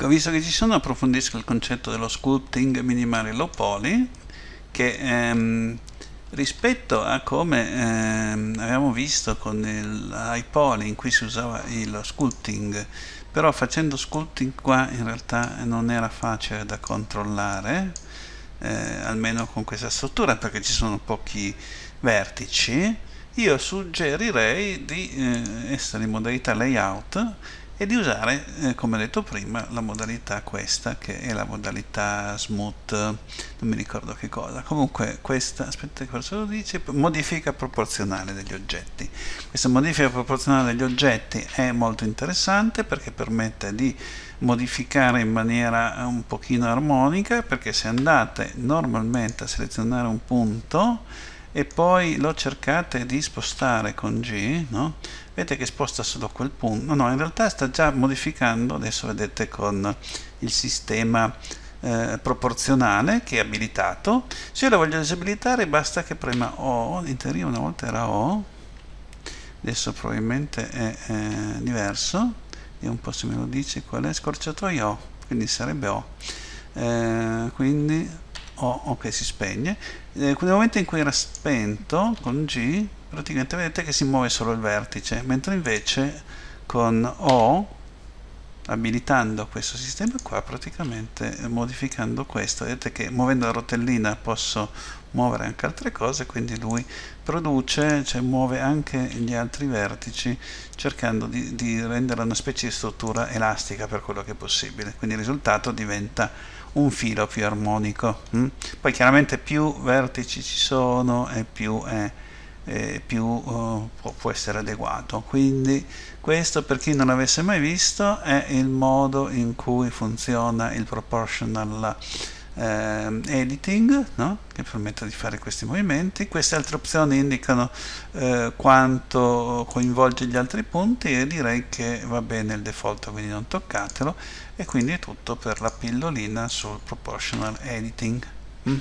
Ecco, visto che ci sono, approfondisco il concetto dello sculpting minimale low poly, che ehm, rispetto a come ehm, avevamo visto con il high poly in cui si usava lo sculpting, però facendo sculpting qua in realtà non era facile da controllare, eh, almeno con questa struttura perché ci sono pochi vertici, io suggerirei di eh, essere in modalità layout e di usare, eh, come detto prima, la modalità questa che è la modalità smooth, non mi ricordo che cosa. Comunque questa, aspetta cosa lo dice, modifica proporzionale degli oggetti. Questa modifica proporzionale degli oggetti è molto interessante perché permette di modificare in maniera un pochino armonica perché se andate normalmente a selezionare un punto e poi lo cercate di spostare con G, no? vedete che sposta solo quel punto, no, in realtà sta già modificando, adesso vedete con il sistema eh, proporzionale che è abilitato, se io lo voglio disabilitare basta che prema O, in teoria una volta era O, adesso probabilmente è, è diverso, vediamo un po' se me lo dice qual è scorciatoio O, quindi sarebbe O, eh, quindi O, ok si spegne, eh, nel momento in cui era spento con G praticamente vedete che si muove solo il vertice mentre invece con O abilitando questo sistema qua praticamente modificando questo vedete che muovendo la rotellina posso muovere anche altre cose quindi lui produce cioè muove anche gli altri vertici cercando di, di rendere una specie di struttura elastica per quello che è possibile quindi il risultato diventa un filo più armonico mm? poi chiaramente più vertici ci sono e più è eh, più uh, può, può, essere adeguato quindi questo per chi non l'avesse mai visto è il modo in cui funziona il proportional eh, editing no? che permette di fare questi movimenti queste altre opzioni indicano eh, quanto coinvolge gli altri punti e direi che va bene il default quindi non toccatelo e quindi è tutto per la pillolina sul proportional editing mm.